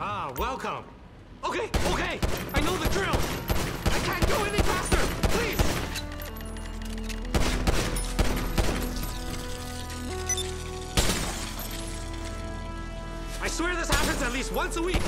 Ah, welcome. Okay, okay, I know the drill. I can't go any faster, please. I swear this happens at least once a week.